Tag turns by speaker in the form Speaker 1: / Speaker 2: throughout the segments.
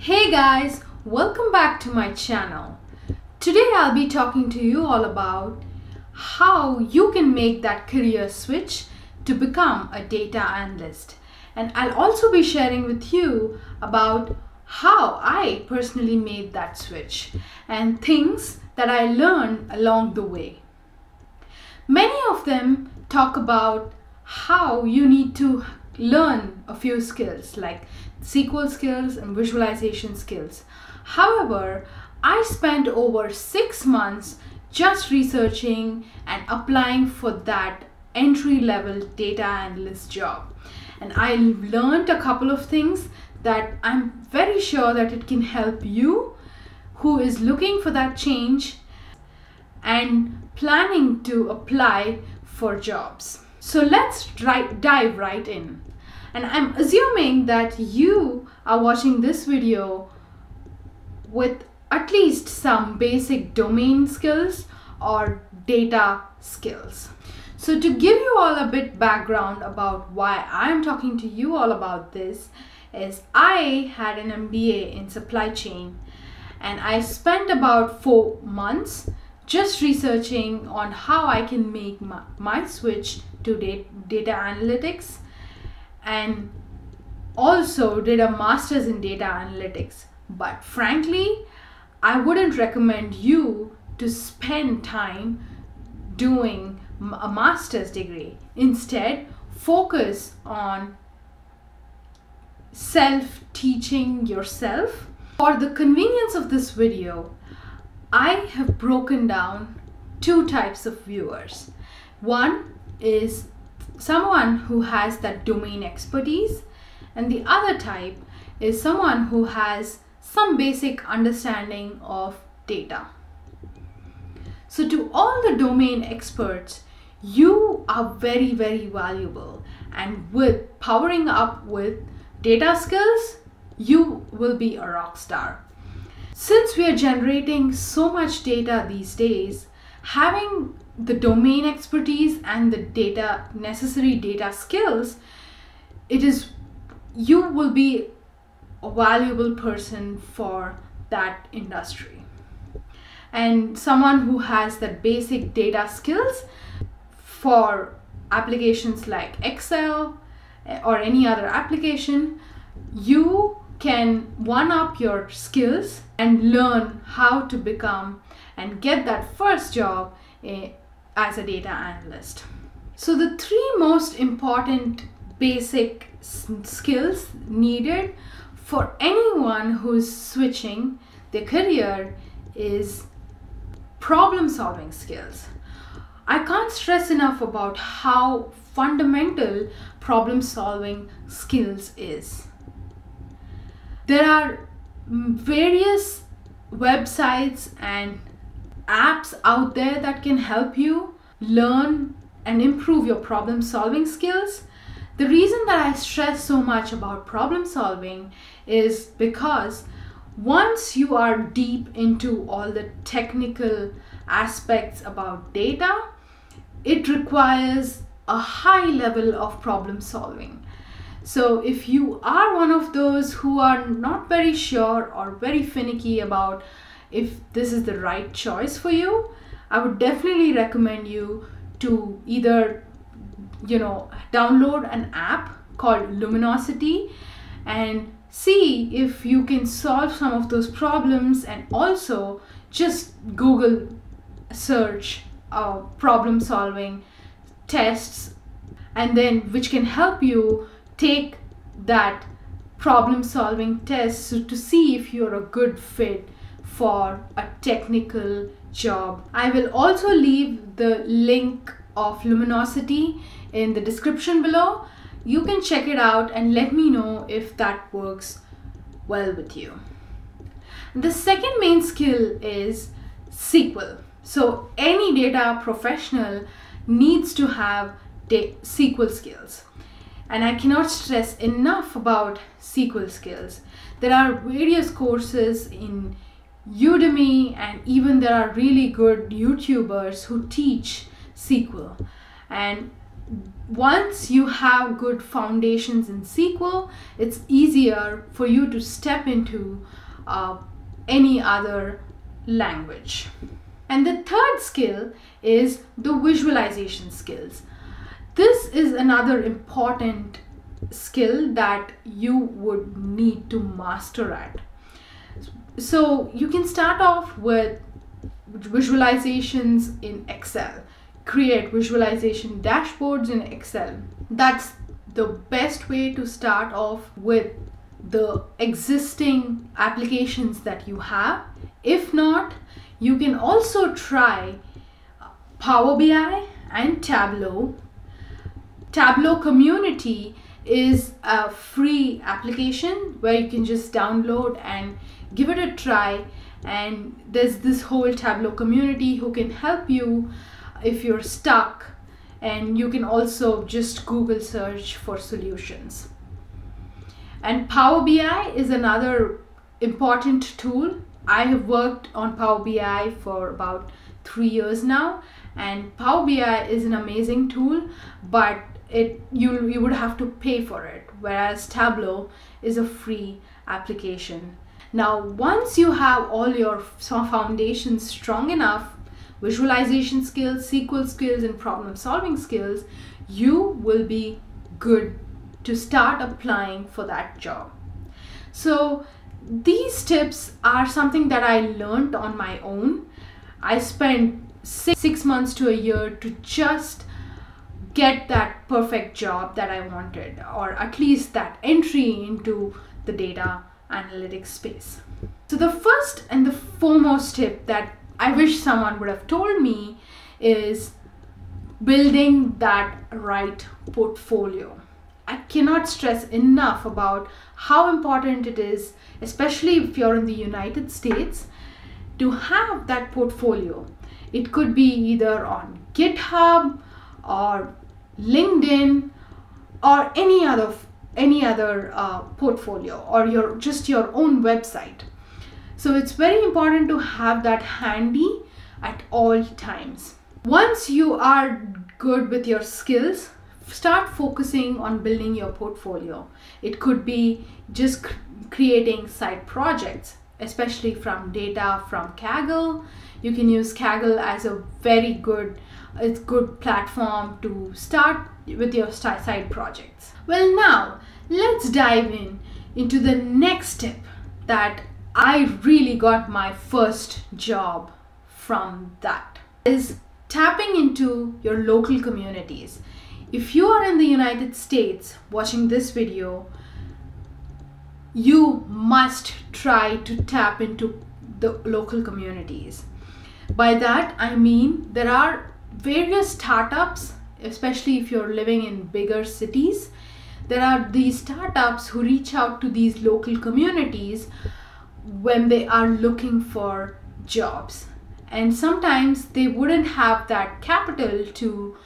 Speaker 1: Hey guys, welcome back to my channel. Today I'll be talking to you all about how you can make that career switch to become a data analyst. And I'll also be sharing with you about how I personally made that switch and things that I learned along the way. Many of them talk about how you need to learn a few skills like SQL skills and visualization skills. However, I spent over six months just researching and applying for that entry level data analyst job. And I learned a couple of things that I'm very sure that it can help you who is looking for that change and planning to apply for jobs. So let's dive right in. And I'm assuming that you are watching this video with at least some basic domain skills or data skills. So to give you all a bit background about why I'm talking to you all about this is I had an MBA in supply chain and I spent about four months just researching on how I can make my, my switch to data analytics and also did a master's in data analytics. But frankly, I wouldn't recommend you to spend time doing a master's degree. Instead, focus on self teaching yourself. For the convenience of this video, I have broken down two types of viewers. One is someone who has that domain expertise, and the other type is someone who has some basic understanding of data. So, to all the domain experts, you are very, very valuable. And with powering up with data skills, you will be a rock star. Since we are generating so much data these days, having the domain expertise and the data necessary data skills it is you will be a valuable person for that industry. And someone who has the basic data skills for applications like excel eh, or any other application you can one up your skills and learn how to become and get that first job eh, as a data analyst. So the three most important basic skills needed for anyone who's switching their career is problem solving skills. I can't stress enough about how fundamental problem solving skills is. There are various websites and apps out there that can help you learn and improve your problem solving skills. The reason that I stress so much about problem solving is because once you are deep into all the technical aspects about data, it requires a high level of problem solving. So, if you are one of those who are not very sure or very finicky about if this is the right choice for you, I would definitely recommend you to either you know download an app called Luminosity and see if you can solve some of those problems and also just Google search uh, problem solving tests and then which can help you take that problem solving test to see if you're a good fit for a technical job. I will also leave the link of Luminosity in the description below. You can check it out and let me know if that works well with you. The second main skill is SQL. So any data professional needs to have SQL skills. And I cannot stress enough about SQL skills. There are various courses in Udemy, and even there are really good YouTubers who teach SQL. And once you have good foundations in SQL, it's easier for you to step into uh, any other language. And the third skill is the visualization skills. This is another important skill that you would need to master at. So you can start off with visualizations in Excel. Create visualization dashboards in Excel. That's the best way to start off with the existing applications that you have. If not, you can also try Power BI and Tableau. Tableau Community is a free application where you can just download and give it a try and there's this whole Tableau community who can help you if you're stuck and you can also just Google search for solutions. And Power BI is another important tool. I have worked on Power BI for about three years now and Power BI is an amazing tool but it you you would have to pay for it whereas Tableau is a free application. Now once you have all your foundations strong enough visualization skills SQL skills and problem solving skills you will be good to start applying for that job. So these tips are something that I learned on my own. I spent six, six months to a year to just get that perfect job that I wanted, or at least that entry into the data analytics space. So, the first and the foremost tip that I wish someone would have told me is building that right portfolio. I cannot stress enough about how important it is, especially if you're in the United States, to have that portfolio. It could be either on GitHub or LinkedIn or any other any other uh, portfolio or your just your own website. So it's very important to have that handy at all times. Once you are good with your skills, start focusing on building your portfolio. It could be just creating side projects, especially from data from Kaggle. You can use Kaggle as a very good it's good platform to start with your side projects. Well now let's dive in into the next step that I really got my first job from that is tapping into your local communities. If you are in the United States watching this video, you must try to tap into the local communities. By that I mean there are various startups, especially if you're living in bigger cities, there are these startups who reach out to these local communities when they are looking for jobs. And sometimes they wouldn't have that capital to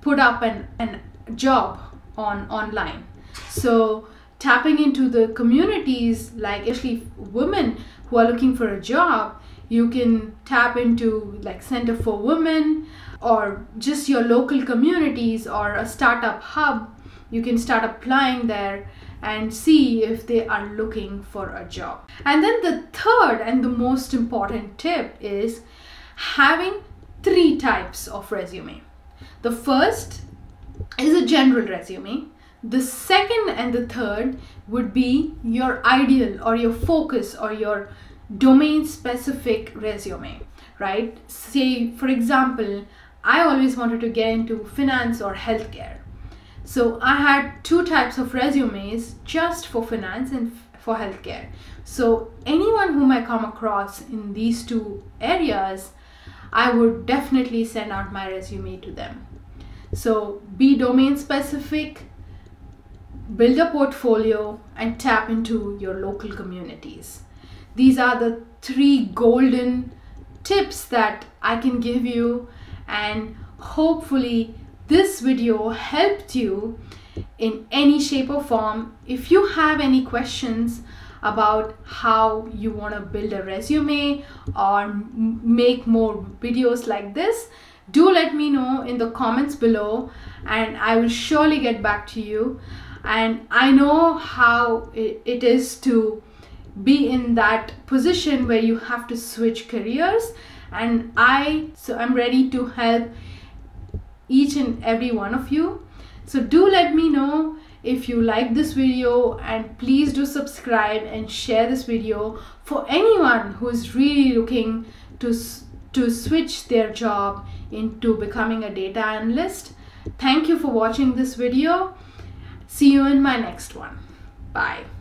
Speaker 1: put up an, an job on online. So tapping into the communities like especially women who are looking for a job, you can tap into like Center for Women or just your local communities or a startup hub, you can start applying there and see if they are looking for a job. And then the third and the most important tip is having three types of resume. The first is a general resume. The second and the third would be your ideal or your focus or your domain specific resume, right? Say, for example, I always wanted to get into finance or healthcare. So I had two types of resumes just for finance and for healthcare. So anyone whom I come across in these two areas, I would definitely send out my resume to them. So be domain specific, build a portfolio, and tap into your local communities. These are the three golden tips that I can give you and hopefully this video helped you in any shape or form. If you have any questions about how you want to build a resume or make more videos like this, do let me know in the comments below and I will surely get back to you. And I know how it is to be in that position where you have to switch careers and I so I'm ready to help each and every one of you. So do let me know if you like this video and please do subscribe and share this video for anyone who is really looking to to switch their job into becoming a data analyst. Thank you for watching this video. See you in my next one. Bye.